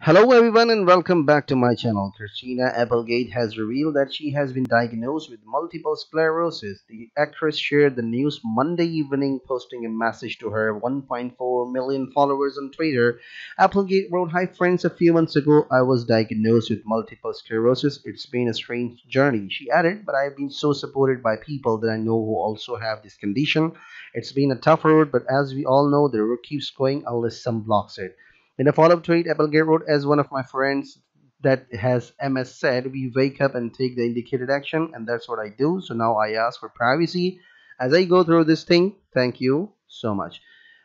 Hello everyone and welcome back to my channel. Christina Applegate has revealed that she has been diagnosed with multiple sclerosis. The actress shared the news Monday evening posting a message to her 1.4 million followers on Twitter. Applegate wrote, Hi friends, a few months ago I was diagnosed with multiple sclerosis. It's been a strange journey. She added, but I have been so supported by people that I know who also have this condition. It's been a tough road, but as we all know, the road keeps going unless some blocks it. In a follow-up tweet, Applegate wrote, as one of my friends that has MS said, we wake up and take the indicated action, and that's what I do. So now I ask for privacy as I go through this thing. Thank you so much.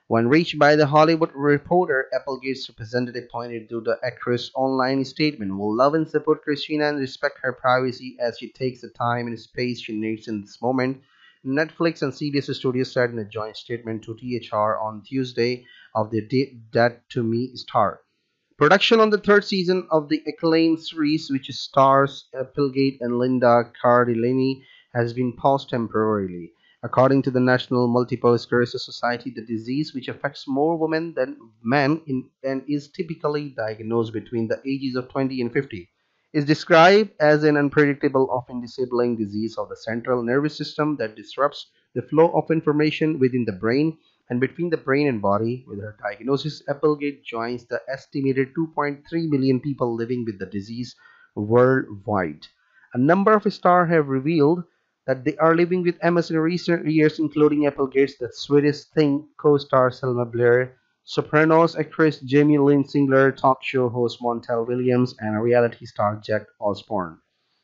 When reached by the Hollywood Reporter, Applegate's representative pointed to the actress' online statement. Will love and support Christina and respect her privacy as she takes the time and space she needs in this moment. Netflix and CBS Studios said in a joint statement to THR on Tuesday of the Dead to Me star. Production on the third season of the acclaimed series, which stars uh, Applegate and Linda Cardellini, has been paused temporarily. According to the National Multiple Sclerosis Society, the disease, which affects more women than men in, and is typically diagnosed between the ages of 20 and 50, is described as an unpredictable, often disabling disease of the central nervous system that disrupts the flow of information within the brain and between the brain and body. With her diagnosis, Applegate joins the estimated 2.3 million people living with the disease worldwide. A number of stars have revealed that they are living with MS in recent years, including Applegate's The Sweetest Thing co-star Selma Blair, Sopranos actress Jamie Lynn Sigler, talk show host Montel Williams, and reality star Jack Osbourne.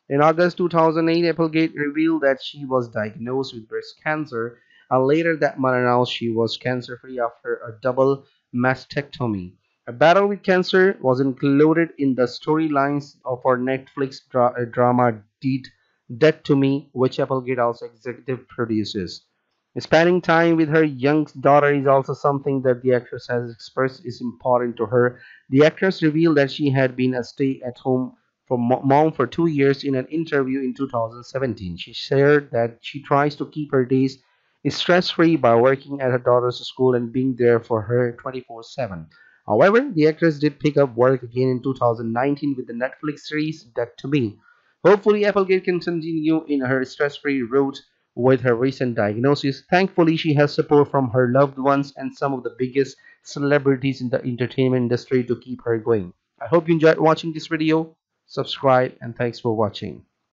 In August 2008, Applegate revealed that she was diagnosed with breast cancer and later that month announced she was cancer-free after a double mastectomy. A battle with cancer was included in the storylines of her Netflix dra drama Deed, Dead to Me, which Applegate also executive produces. Spending time with her young daughter is also something that the actress has expressed is important to her. The actress revealed that she had been a stay-at-home for mom for two years in an interview in 2017. She shared that she tries to keep her days stress-free by working at her daughter's school and being there for her 24-7. However, the actress did pick up work again in 2019 with the Netflix series Dead to Me. Hopefully, Applegate can continue in her stress-free route with her recent diagnosis. Thankfully, she has support from her loved ones and some of the biggest celebrities in the entertainment industry to keep her going. I hope you enjoyed watching this video. Subscribe and thanks for watching.